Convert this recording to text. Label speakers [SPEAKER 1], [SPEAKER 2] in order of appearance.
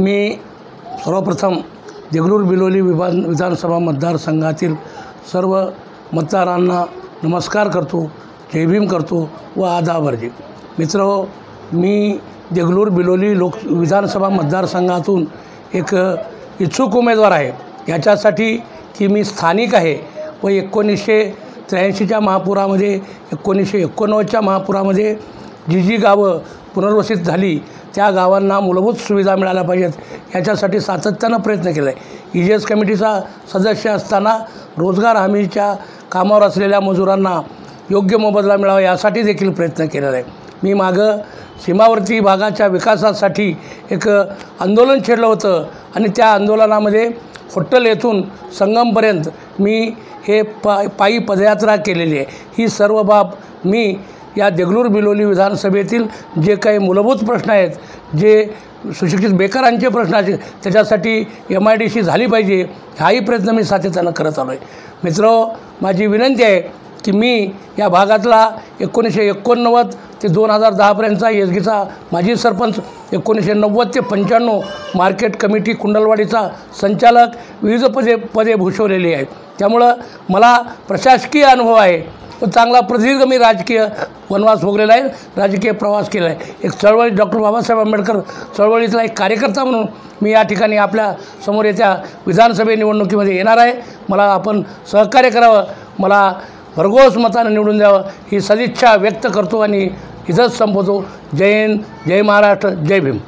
[SPEAKER 1] मी सर्वप्रथम देगलूर बिलोली विभा विधानसभा मतदारसंघातील सर्व मतदारांना नमस्कार करतो जयभीम करतो व आदावर्जे मित्र हो, मी देगलूर बिलोली लोक विधानसभा मतदारसंघातून एक इच्छुक उमेदवार आहे. याच्यासाठी की मी स्थानिक आहे व एकोणीसशे त्र्याऐंशीच्या महापुरामध्ये एकोणीसशे एकोणनव्वदच्या महापुरामध्ये जी जी गावं पुनर्वसित झाली त्या गावांना मूलभूत सुविधा मिळाल्या पाहिजेत. याच्यासाठी सातत्यानं प्रयत्न केला. आहे ई जी एस कमिटीचा सदस्य असताना रोजगार हमीच्या कामावर असलेल्या मजुरांना योग्य मोबदला मिळावा यासाठी देखील प्रयत्न केलेला. आहे मी मागं सीमावर्ती भागाच्या विकासासाठी एक आंदोलन छेडलं होतं आणि त्या आंदोलनामध्ये होट्टल येथून संगमपर्यंत मी हे पा पायी पदयात्रा केलेली आहे. ही सर्व बाब मी या देगलूर बिलोली विधानसभेतील जे काही मूलभूत प्रश्न आहेत जे सुशिक्षित बेकारांचे प्रश्न आहेत त्याच्यासाठी एम आय डी सी झाली पाहिजे हाही प्रयत्न मी सातत्यानं करत आलो आहे मित्र माझी विनंती आहे की मी या भागातला एकोणीसशे एकोणनव्वद ते दोन हजार दहापर्यंतचा येसगीचा माजी सरपंच एकोणीसशे नव्वद ते पंच्याण्णव मार्केट कमिटी कुंडलवाडीचा संचालक विविध पदे पदे भूषवलेली आहेत. त्यामुळं मला प्रशासकीय अनुभव आहे. तो चांगला प्रदीर्घ मी राजकीय वनवास भोगलेला आहे राजकीय प्रवास केला आहे एक चळवळी डॉक्टर बाबासाहेब आंबेडकर चळवळीतला एक कार्यकर्ता म्हणून मी या ठिकाणी आपल्यासमोर येत्या विधानसभे निवडणुकीमध्ये येणार आहे. मला आपण सहकार्य करावं मला भरघोस मतानं निवडून द्यावं ही सदिच्छा व्यक्त करतो आणि इथंच संपवतो. जय हिंद जय महाराष्ट्र जय भीम.